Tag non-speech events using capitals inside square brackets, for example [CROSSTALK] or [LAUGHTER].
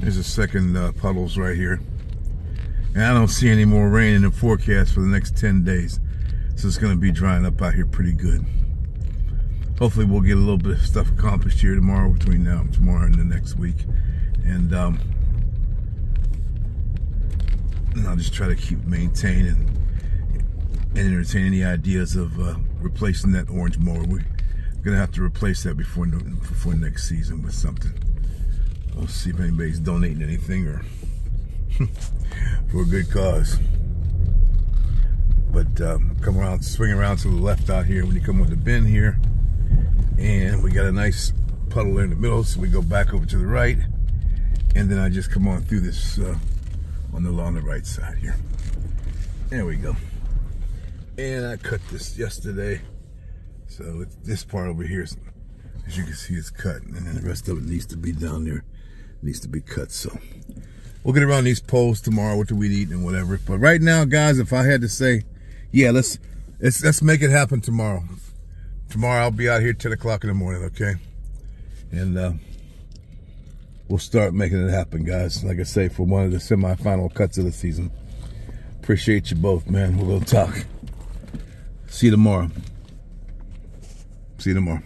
There's a second uh, puddles right here. And I don't see any more rain in the forecast for the next 10 days. So it's going to be drying up out here pretty good. Hopefully we'll get a little bit of stuff accomplished here tomorrow, between now and tomorrow and the next week. And, um, and I'll just try to keep maintaining and entertain any ideas of uh, replacing that orange mower. We're going to have to replace that before, before next season with something. We'll see if anybody's donating anything or [LAUGHS] for a good cause. But um, come around, swing around to the left out here when you come with the bend here. And we got a nice puddle in the middle, so we go back over to the right. And then I just come on through this uh, on the on the right side here. There we go. And I cut this yesterday. So this part over here, as you can see, it's cut. And then the rest of it needs to be down there needs to be cut. So we'll get around these poles tomorrow with the weed eating and whatever. But right now, guys, if I had to say, yeah, let's let's let's make it happen tomorrow. Tomorrow I'll be out here 10 o'clock in the morning, okay? And uh, we'll start making it happen, guys. Like I say, for one of the semi-final cuts of the season. Appreciate you both, man. We'll talk. See you tomorrow. See you tomorrow.